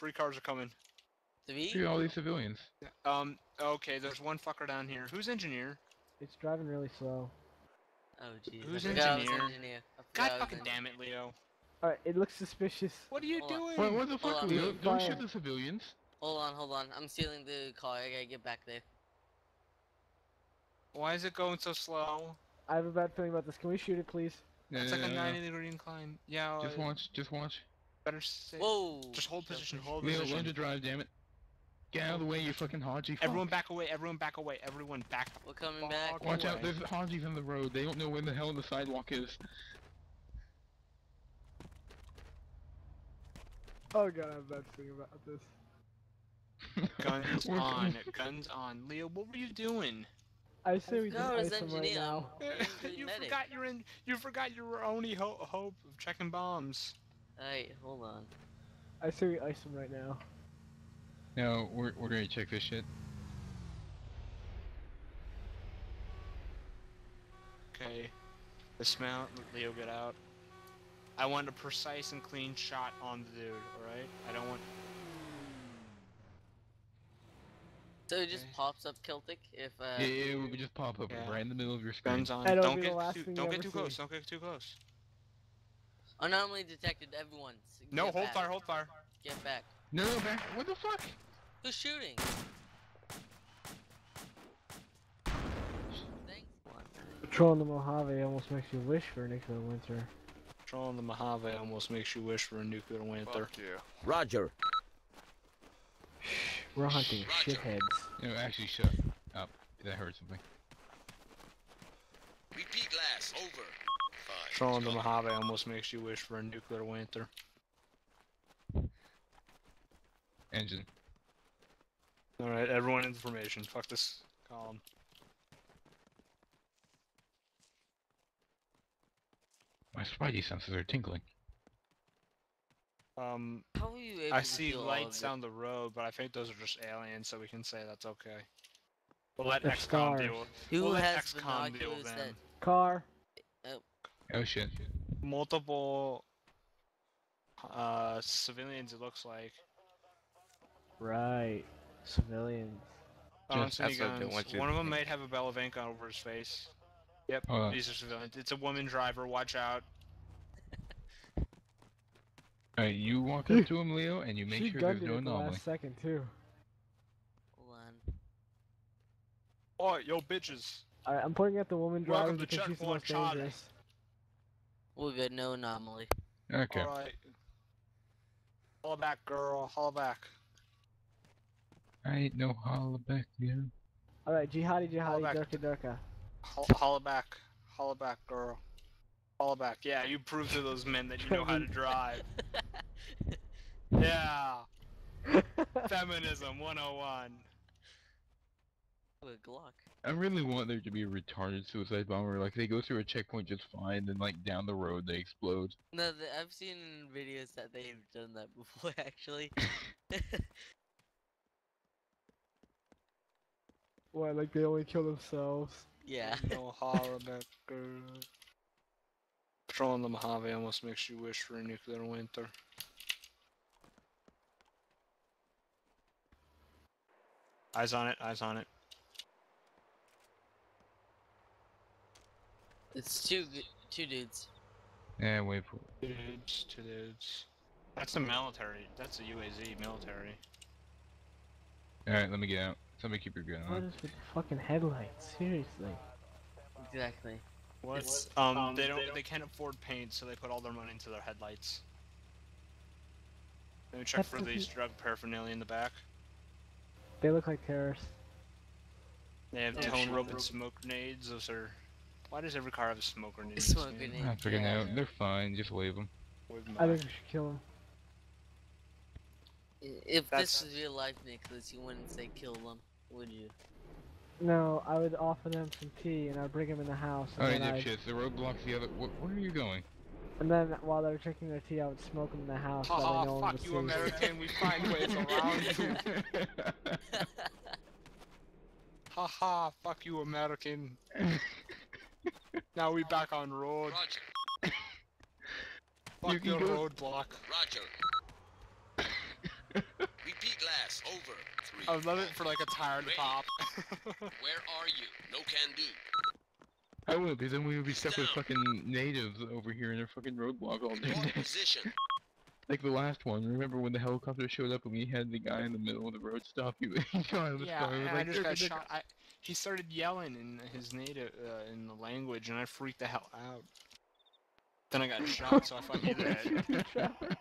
Free cars are coming. Three? Look at all these civilians. Um, okay, there's one fucker down here. Who's engineer? It's driving really slow. Oh jeez. Who's I forgot I was engineer? engineer. God forgot I was fucking damn it, Leo. Alright, it looks suspicious. What are you Hold doing? What, what the Hold fuck, on. Leo? Don't Fire. shoot the civilians. Hold on, hold on. I'm stealing the car. I gotta get back there. Why is it going so slow? I have a bad feeling about this. Can we shoot it, please? No, It's no, like a no, no. 90 degree incline. Yeah, Just uh, watch, just watch. Better say. Whoa! Just hold position, hold Leo, learn position. to drive, damn it. Get out of the way, you fucking Haji. Fuck. Everyone back away, everyone back away, everyone back. We're coming Fuck. back. Watch out, there's Hajis on the road. They don't know where the hell the sidewalk is. Oh god, I have a bad feeling about this. Guns on, guns on. Leo, what were you doing? I say we No, just it's ice them right now. You medic. forgot you're in. You forgot your only ho- hope of checking bombs. Alright, hold on. I say we ice him right now. No, we're, we're gonna check this shit. Okay. Dismount. Let Leo, get out. I want a precise and clean shot on the dude. All right. I don't want. So it just Okay. pops up Celtic if uh. Yeah, it would just pop up Yeah. right in the middle of your screen. Guns on. That'll Don't get too, don't get too see. close. Don't get too close. Anomaly detected. Everyone. s- No, hold back. fire. Hold fire. Get back. No, no, back. What the fuck? Who's shooting? Thanks. Patrolling the Mojave almost makes you wish for a nuclear winter. Patrolling the Mojave almost makes you wish for a nuclear winter. Fuck you. Roger. Shh, we're hunting Roger. shitheads. No, actually, shut up. That heard something. Repeat last. Over. Fine. Patrolling the. Mojave almost makes you wish for a nuclear winter. Engine. All right, everyone in formation. Fuck this column. My spidey senses are tingling. Um, How are you able I to see lights down the road, but I think those are just aliens, so we can say that's okay. We'll let They're XCOM deal with Who we'll let has XCOM deal with binoculars that them. Car. Oh shit. Multiple uh, civilians, it looks like. Right. Civilians. Bouncing that's guns. One to of them think. might have a balaclava over his face. Yep, Hold on. these are civilians. It's a woman driver, watch out. Alright, you walk up to him, Leo, and you make she sure there's gunned it no at the anomaly. last second too. Hold on. Yo, bitches. Alright, I'm pointing at the woman driver because she's the checkpoint most dangerous. We're good. No anomaly. Okay. Alright. Holla back, girl. Holla back. I ain't no holla back, Leo. Alright, jihadi, jihadi, back. durka, durka. Holla, holla back. Holla back, girl. Holla back. Yeah, you prove to those men that you know how to drive. Yeah. Feminism 101. Ooh, a Glock. I really want there to be a retarded suicide bomber. Like they go through a checkpoint just fine, then like down the road they explode. No, th I've seen in videos that they've done that before. Actually. Why, like they only kill themselves? yeah. No holla back, girl. Patrolling the Mojave almost makes you wish for a nuclear winter. Eyes on it, eyes on it. It's two two dudes. Yeah, wait for Dudes, two dudes. That's the military. That's the UAZ military. Alright, let me get out. Somebody keep your gun What on. is with the fucking headlights? Seriously. Exactly. What? um, they don't. They can't afford paint, so they put all their money into their headlights. Let me check That's for what these he- drug paraphernalia in the back. They look like terrorists. They have Yeah, tone rope and smoke grenades. Those are. Why does every car have a smoke grenade? in this Smoke grenade. I figured yeah. out. They're fine. Just wave them. Wave 'em I think we should kill them. If That's- this was real life, Nicholas, you wouldn't say kill them, would you? No, I would offer them some tea and I'd bring them in the house. And, oh, Alright, then I'd, dipshits. The roadblock's the other. Wh- where are you going? and then while they were drinking their tea, I would smoke them in the house. that way Haha, no fuck you. American. We find ways around you. Haha, fuck you, American. Now we back on road. Roger. Fuck You your roadblock. Roger. over. Three. I would love it for like a tire to Ready. pop. Where are you? No can do. I would, because then we would be stuck with fucking natives over here in their fucking roadblock all day. Position. Like the last one. Remember when the helicopter showed up and we had the guy in the middle of the road stop you? God, it was yeah, funny. It was I just got shot. I, he started yelling in his native, uh, in the language, and I freaked the hell out. Then I got shot, so I fucking dead.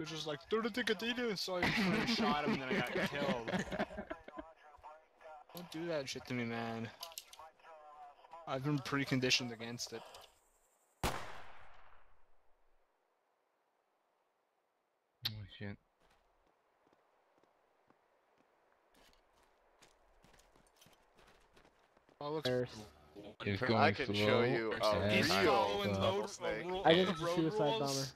It was just like, throw the ticadita, so I fucking shot him, and then I got killed. Don't do that shit to me, man. I've been preconditioned against it. Oh shit. Oh, looks There's- It's I can slow. show you a He's and real following slow. load, rattlesnake. uh, I think it's a road suicide rules.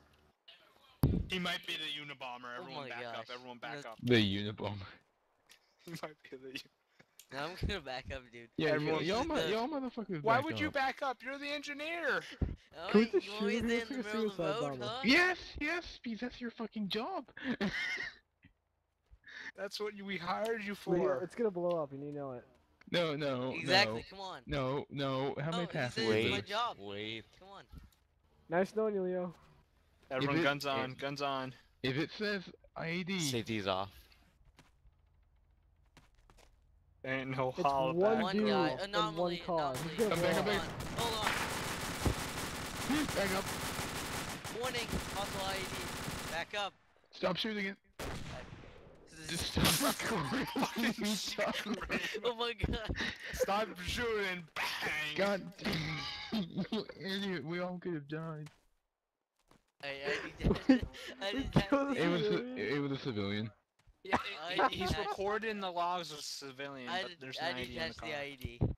He might be the Unabomber. Oh Everyone my back up. Everyone back No- up. The Unabomber. He might be the. Now I'm gonna back up, dude. Yeah, Everyone- y'all, mo- y'all motherfuckers. Why back would you back up? You're the engineer. Oh, Who's you the want me to shooter? stay in the the of the suicide bomber? huh? Yes, yes, because that's your fucking job. That's what you, we hired you Leo, for. it's gonna blow up and you know it. no, no, Exactly. Come on. no, no, no. How Oh, many he passes? said is my job. Wait. Come on. Nice knowing you, Leo. Everyone, it- guns on, it- guns on. If it says IED, Safety's off. Ain't no It's holla one back. One guy. in one Anomaly. car. Anomaly. He's I'm back, I'm back. on. Hold on. Back up. Warning. Hostile IED. Back up. Stop shooting it. This Just is- stop recording. Stop. oh my god. Stop shooting! Bang! God damn. You idiot. We all could have died. I, I detached. I We detached the- It was a, it was a civilian. Yeah, I he's detached- recorded in the logs as a civilian, I, but did, there's I an ID in the detached car. the IED.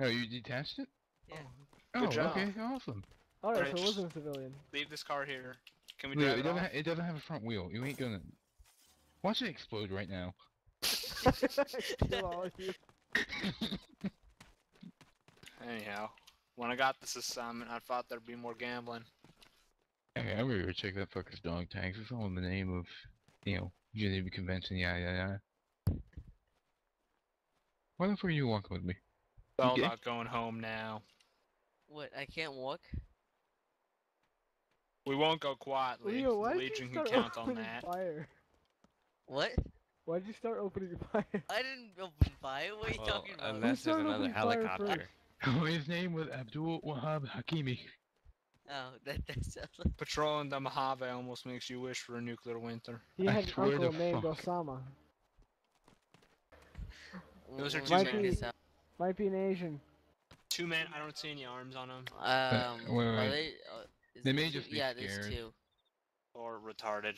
Oh, you detached it? Yeah. Oh, Good oh, job. okay, awesome. Alright, Alright, so it wasn't a civilian. Leave this car here. Can we Look, drive it it doesn't. off? It doesn't have a front wheel. You ain't gonna. Watch it explode right now. Kill all of you. Anyhow, when I got this assignment, I thought there'd be more gambling. Okay, I'm gonna go check that fucker's dog tags. It's all in the name of, you know, Geneva Convention. Yeah, yeah, yeah. Why the fuck are you walking with me? Well, Okay. not going home now. What? I can't walk? We won't go quietly. Leo, why the did you Legion can count on opening that. fire? What? Why'd you start opening fire? I didn't open fire. What are you Well, talking uh, about? unless there's started another opening fire helicopter. first? Oh, his name was Abdul Wahab Hakimi. Oh, that, that sounds like... Patrolling the Mojave almost makes you wish for a nuclear winter. He I had an swear to uncle named fuck. Osama. Those are two check men. this. Might be an Asian. Two men. I don't see any arms on them. Um, wait, are wait. they... Uh, They may two? just be Yeah, there's two. Or retarded.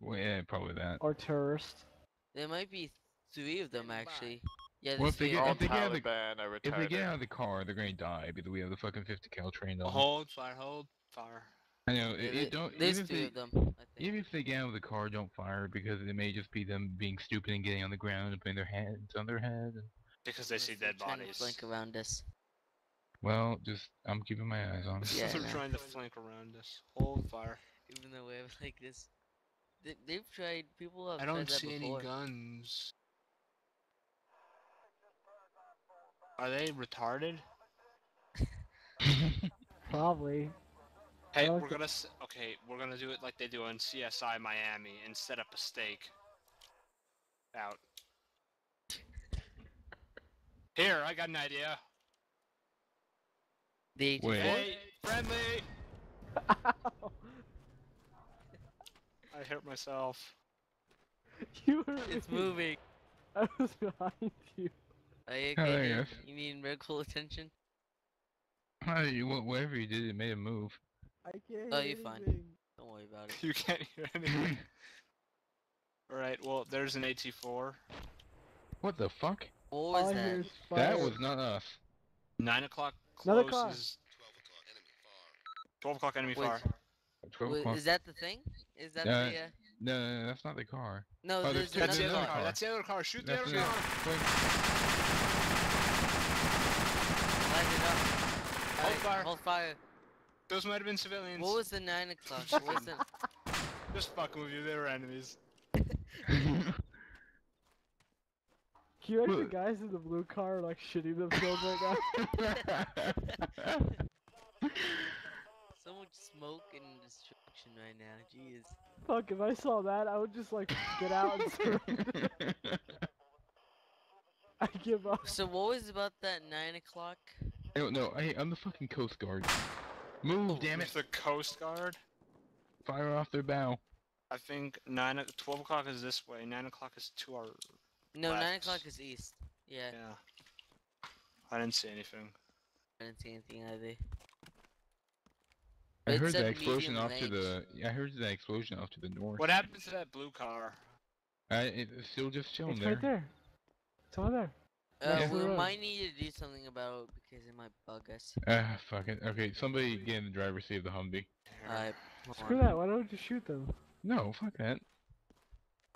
Well, yeah, probably that. Or tourist. There might be three of them, actually. Yeah, Well, if they get- if they get out of the- Taliban If they get out of the car, they're gonna die because we have the fucking 50 cal trained on. them. Hold fire. Hold fire. I know. Yeah, It, it don't. There's Even if, they, of them, I think. even if they get out of the car, don't fire because it may just be them being stupid and getting on the ground and putting their hands on their head. And, Because they see They're dead trying to bodies. flank around us. Well, just I'm keeping my eyes on. Yeah, They're I know. trying to flank around us. Hold fire. Even though we have like this. They, they've tried. People have I don't that see any guns. Are they retarded? Probably. Hey, we're gonna okay. We're gonna do it like they do on CSI Miami and set up a stake. Out. Here, I got an idea. The Wait. Hey, friendly. I hurt myself. you were. It's moving. I was behind you. Are you Oh, okay? there he dude? is. You need medical attention? Uh, you- whatever you did, it made him move. I can't. Oh, hear you're fine. anything. Don't worry about it. You can't hear anything. All right. Well, there's an AT4. what the fuck? What was I hear that? is That was not us. Nine o'clock Another car. is 12 o'clock enemy far. twelve o'clock enemy Wait, far. Twelve Wa- o'clock. Is that the thing? Is that Uh, the? Uh... No, no, no, that's not the car. No, oh, there's, there's That's the other another car. car. That's the other car. Shoot the other the- car. Light it up. Hold Alright, fire. Hold fire. Those might have been civilians. What was the nine o'clock? What was the? Just fucking with you. They were enemies. Can you imagine the guys in the blue car like shitting themselves right now? So much smoke and destruction right now. Jeez. Fuck, if I saw that, I would just like get out and surrender. I give up. So what was about that nine o'clock? I don't know. Hey, I'm the fucking Coast Guard. Move, oh, damn it! The Coast Guard. Fire off their bow. I think nine, o- 12 o'clock is this way. Nine o'clock is to our. No, nine o'clock is east. Yeah, Yeah. I didn't see anything. I didn't see anything either. I heard said that explosion medium off to the. Yeah, I heard that explosion off to the north. What happened to that blue car? I, it's still just chilling It's there. right there. It's over there. Uh, Yeah. we might need to do something about it because it might bug us. Ah, fuck it. Okay, somebody get in the driver's seat of the Humvee. Alright, Screw on. that. Why don't you shoot them? No, fuck that.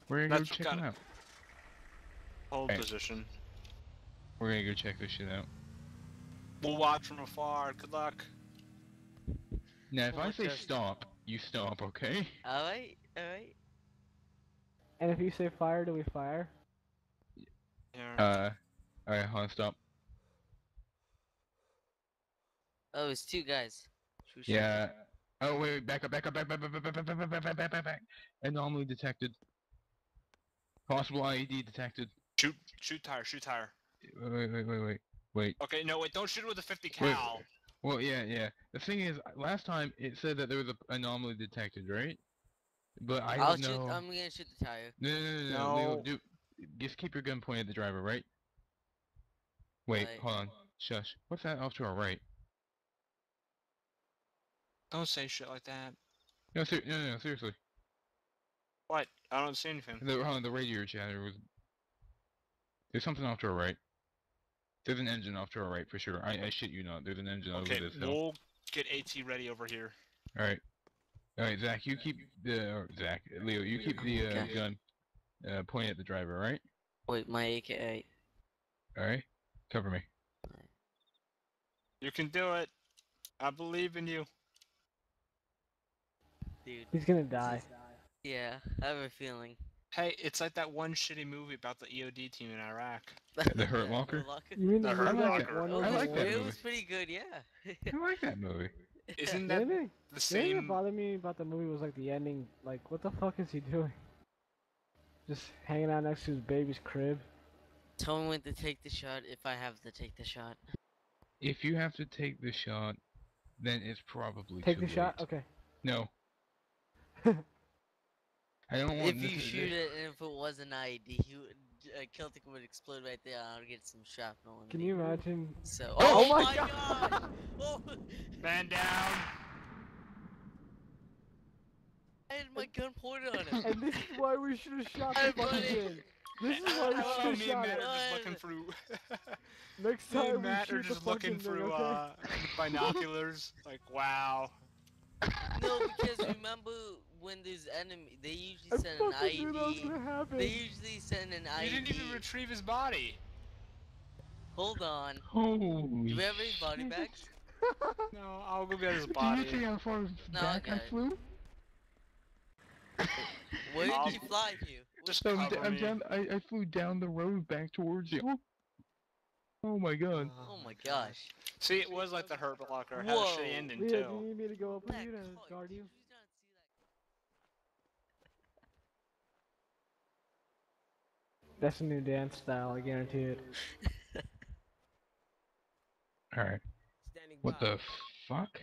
We're gonna go check them out. Hold Hey. position. We're gonna go check this shit out. We'll watch from afar. Good luck. Now, if Well, I say does- stop, you stop, okay? Alright, alright. And if you say fire, do we fire? Yeah. Uh, alright, hold on, stop. Oh, it's two guys. Should we shoot Yeah. Oh wait, wait, back up, back up, back, back, back, back, back, back, back, back, back, back, back, back. Anomaly detected. Possible IED detected. Shoot, shoot tire, shoot tire. Wait, wait, wait, wait, wait. Okay, no, wait, don't shoot it with a 50 Wait. cal. Well, yeah, yeah. The thing is, last time it said that there was an anomaly detected, right? But I I'll don't shoot. know. I'm gonna shoot the tire. No, no, no, no, Leo, No. do, just keep your gun pointed at the driver, right? Wait, Right. hold on. Shush. What's that off to our right? Don't say shit like that. No, ser- no, no, no, seriously. What? I don't see anything. The, hold on, the radio chatter was... There's something off to our right. There's an engine off to our right, for sure. I, I shit you not. There's an engine Okay, over this hill. we'll get AT ready over here. Alright. Alright, Zach, you keep the... Or Zach, Leo, you keep the uh, Okay. gun uh, pointed at the driver, alright? Wait, my AK. Alright? Cover me. You can do it. I believe in you. Dude. He's gonna die. Yeah, I have a feeling. Hey, it's like that one shitty movie about the EOD team in Iraq. The Hurt Locker? You mean The the Hurt movie Locker. Oh, that one Oh, I like the that it was pretty good, yeah. I like that movie. Isn't that Really? the The thing that bothered me about the movie was like the ending. Like, what the fuck is he doing? Just hanging out next to his baby's crib. Tell me when to take the shot if I have to take the shot. If you have to take the shot, then it's probably Take too the shot. Okay. No. I don't want If you shoot it and if it was an IED, he would, uh, Celtic would explode right there I would get some shrapnel in Can me. you imagine? So, Oh oh, my my God. gosh! Oh, Man down. I had my gun pointed on him. And this is why we should have shot Hey, the fucking This is why we should have shot Matt it. are just looking through. Next me time and we Matt are just the looking fucking thing, through okay? uh, binoculars. Like, wow. No, because remember when there's enemy, they usually I send an ID. knew that was gonna happen. They usually send an You IED. didn't even retrieve his body. Hold on. Holy Do we have any body bags? No, I'll go get his body. Did you see body. how far No, back I flew? Where I'll- did you fly to? Just I'm, cover d- I'm down, I, I flew down the road back towards you. Oh my god. Oh my gosh. See, it was like the Hurt Locker. Had a Whoa. shitty ending Leo, do you need me to go up with you to guard you? not see That's a new dance style, I guarantee it. Alright. What the fuck?